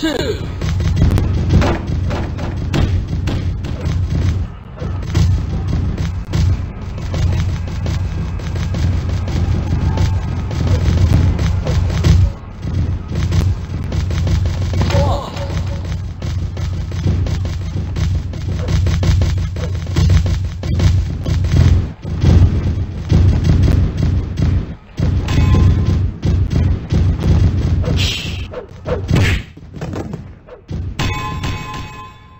two.